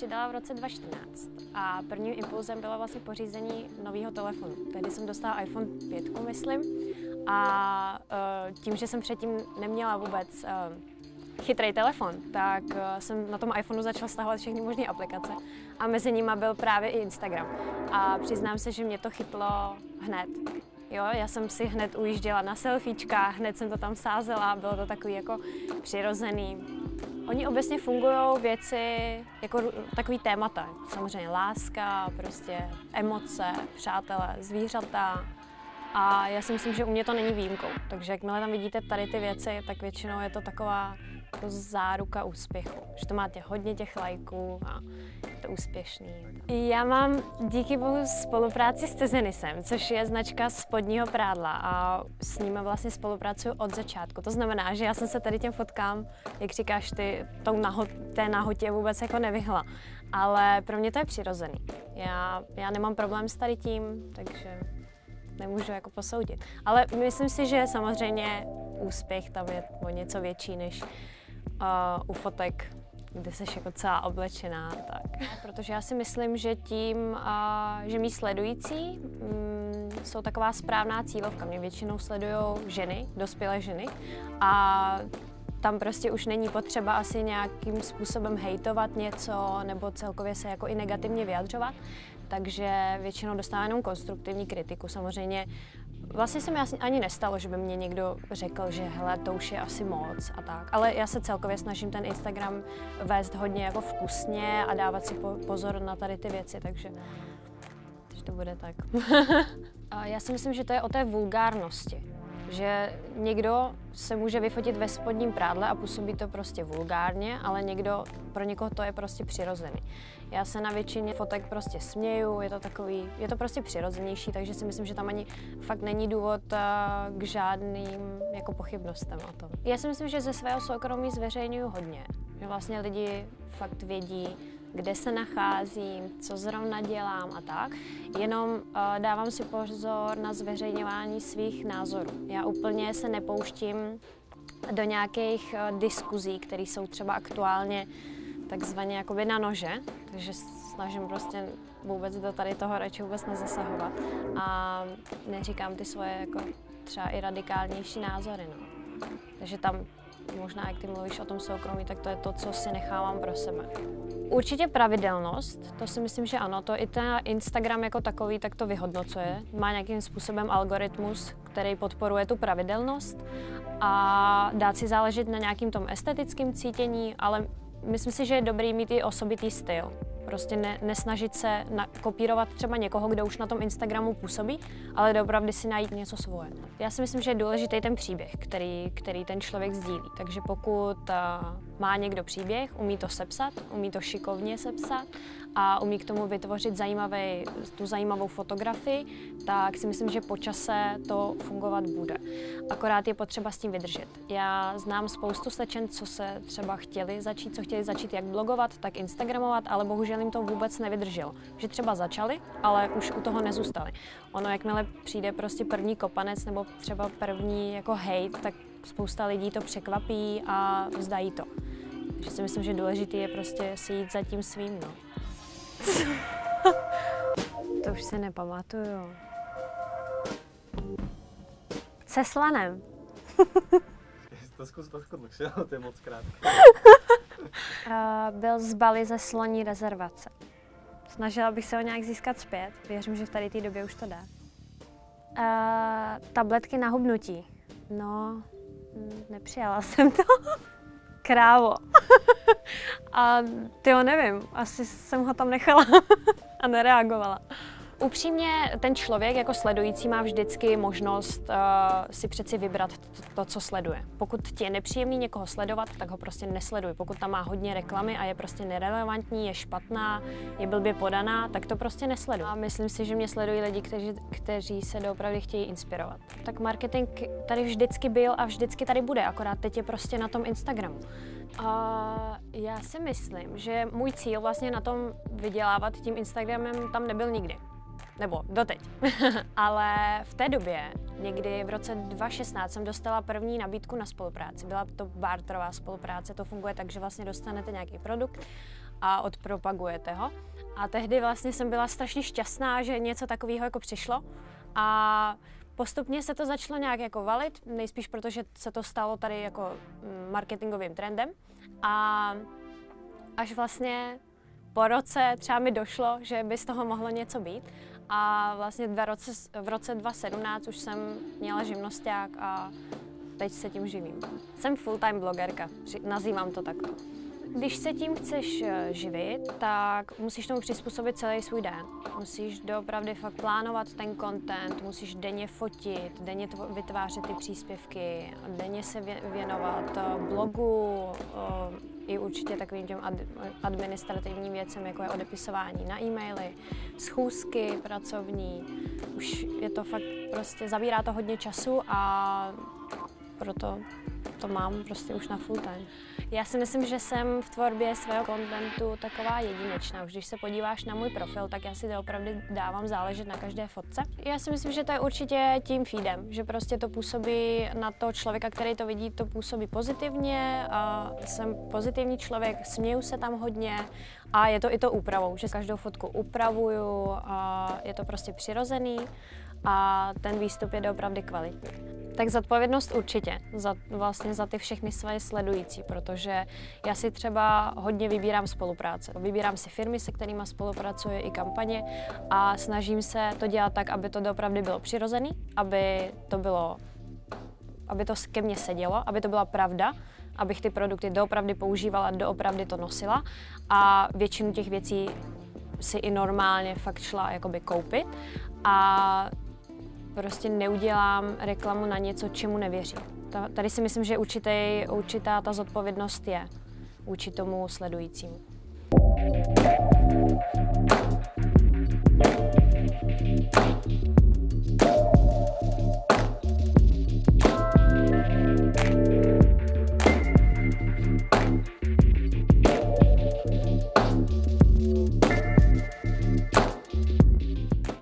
přidala v roce 2014 a prvním impulzem bylo vlastně pořízení nového telefonu. Tehdy jsem dostala iPhone 5, myslím, a uh, tím, že jsem předtím neměla vůbec uh, chytrý telefon, tak uh, jsem na tom iPhoneu začala stahovat všechny možné aplikace a mezi nimi byl právě i Instagram. A přiznám se, že mě to chytlo hned. Jo, já jsem si hned ujížděla na selfiečkách, hned jsem to tam sázela, bylo to takový jako přirozený. Oni obecně fungují věci jako takový témata. Samozřejmě láska, prostě emoce, přátelé, zvířata. A já si myslím, že u mě to není výjimkou. Takže jakmile tam vidíte tady ty věci, tak většinou je to taková jako záruka úspěchu. Že to máte hodně těch lajků a je to úspěšný. Já mám díky bohu spolupráci s Tezenisem, což je značka spodního prádla a s ním vlastně spolupracuju od začátku. To znamená, že já jsem se tady těm fotkám, jak říkáš ty, tou naho, té nahotě vůbec jako nevyhla. Ale pro mě to je přirozený. Já, já nemám problém s tady tím, takže nemůžu jako posoudit. Ale myslím si, že samozřejmě úspěch tam je o něco větší než uh, u fotek, kde jsi jako celá oblečená. Tak. Protože já si myslím, že tím, uh, že mý sledující um, jsou taková správná cílovka. Mě většinou sledují ženy, dospělé ženy a tam prostě už není potřeba asi nějakým způsobem hejtovat něco nebo celkově se jako i negativně vyjadřovat, takže většinou dostávám jenom konstruktivní kritiku. Samozřejmě Vlastně se mi ani nestalo, že by mě někdo řekl, že hele, to už je asi moc a tak. Ale já se celkově snažím ten Instagram vést hodně jako vkusně a dávat si pozor na tady ty věci, takže, takže to bude tak. já si myslím, že to je o té vulgárnosti že někdo se může vyfotit ve spodním prádle a působí to prostě vulgárně, ale někdo, pro někoho to je prostě přirozený. Já se na většině fotek prostě směju, je to takový, je to prostě přirozenější, takže si myslím, že tam ani fakt není důvod uh, k žádným jako pochybnostem o tom. Já si myslím, že ze svého soukromí zveřejňuju hodně, že vlastně lidi fakt vědí, kde se nacházím, co zrovna dělám a tak. Jenom uh, dávám si pozor na zveřejňování svých názorů. Já úplně se nepouštím do nějakých uh, diskuzí, které jsou třeba aktuálně takzvaně jakoby na nože, takže snažím prostě vůbec do tady toho radši vůbec nezasahovat a neříkám ty svoje jako třeba i radikálnější názory. No. Takže tam možná, jak ty mluvíš o tom soukromí, tak to je to, co si nechávám pro sebe. Určitě pravidelnost, to si myslím, že ano, to i ten Instagram jako takový tak to vyhodnocuje. Má nějakým způsobem algoritmus, který podporuje tu pravidelnost a dát si záležet na nějakým tom estetickém cítění, ale myslím si, že je dobrý mít i osobitý styl. Prostě ne, nesnažit se na, kopírovat třeba někoho, kdo už na tom Instagramu působí, ale doopravdy si najít něco svoje. Já si myslím, že je důležitý ten příběh, který, který ten člověk sdílí. Takže pokud uh, má někdo příběh, umí to sepsat, umí to šikovně sepsat a umí k tomu vytvořit zajímavý, tu zajímavou fotografii, tak si myslím, že po čase to fungovat bude. Akorát je potřeba s tím vydržet. Já znám spoustu slečen, co se třeba chtěli začít, co chtěli začít jak blogovat, tak instagramovat, ale bohužel jim to vůbec nevydrželo. Že třeba začali, ale už u toho nezůstali. Ono, jakmile přijde prostě první kopanec nebo třeba první jako hate, tak spousta lidí to překvapí a vzdají to. Takže si myslím, že důležité je prostě si jít za tím svým, no. to už se nepamatuju. Se slanem. to zkus trošku dlhší, to je moc krátké. uh, byl z Bali ze sloní rezervace. Snažila bych se ho nějak získat zpět. Věřím, že v tady té době už to dá. Uh, tabletky na hubnutí. No, nepřijala jsem to. Krávo. A ty nevím, asi jsem ho tam nechala a nereagovala. Upřímně, ten člověk jako sledující má vždycky možnost uh, si přeci vybrat to, to, co sleduje. Pokud ti je nepříjemný někoho sledovat, tak ho prostě nesleduj. Pokud tam má hodně reklamy a je prostě nerelevantní, je špatná, je blbě podaná, tak to prostě nesleduj. A myslím si, že mě sledují lidi, kteří, kteří se doopravdy chtějí inspirovat. Tak marketing tady vždycky byl a vždycky tady bude, akorát teď je prostě na tom Instagramu. A já si myslím, že můj cíl vlastně na tom vydělávat tím Instagramem tam nebyl nikdy. Nebo doteď. Ale v té době, někdy v roce 2016, jsem dostala první nabídku na spolupráci. Byla to barterová spolupráce, to funguje tak, že vlastně dostanete nějaký produkt a odpropagujete ho. A tehdy vlastně jsem byla strašně šťastná, že něco takového jako přišlo a postupně se to začalo nějak jako valit, nejspíš protože se to stalo tady jako mm, marketingovým trendem a až vlastně po roce třeba mi došlo, že by z toho mohlo něco být a vlastně v roce, v roce 2017 už jsem měla živnosták a teď se tím živím. Jsem full-time blogerka, nazývám to takto. Když se tím chceš eh, živit, tak musíš tomu přizpůsobit celý svůj den. Musíš doopravdy fakt plánovat ten content, musíš denně fotit, denně vytvářet ty příspěvky, denně se věnovat eh, blogu, eh, i určitě takovým těm ad, administrativním věcem, jako je odepisování na e-maily, schůzky pracovní. Už je to fakt prostě, zabírá to hodně času a proto to mám prostě už na full time. Já si myslím, že jsem v tvorbě svého kontentu taková jedinečná. Už když se podíváš na můj profil, tak já si to opravdu dávám záležet na každé fotce. Já si myslím, že to je určitě tím feedem, že prostě to působí na to člověka, který to vidí, to působí pozitivně. A jsem pozitivní člověk, směju se tam hodně a je to i to úpravou, že každou fotku upravuju a je to prostě přirozený a ten výstup je opravdu kvalitní. Tak zodpovědnost určitě, za, vlastně za ty všechny své sledující, protože já si třeba hodně vybírám spolupráce. Vybírám si firmy, se kterými spolupracuji i kampaně a snažím se to dělat tak, aby to opravdu bylo přirozený, aby to bylo, aby to ke mně sedělo, aby to byla pravda, abych ty produkty doopravdy používala, doopravdy to nosila a většinu těch věcí si i normálně fakt šla jakoby koupit a prostě neudělám reklamu na něco, čemu nevěří. Tady si myslím, že určitý, určitá ta zodpovědnost je vůči tomu sledujícímu.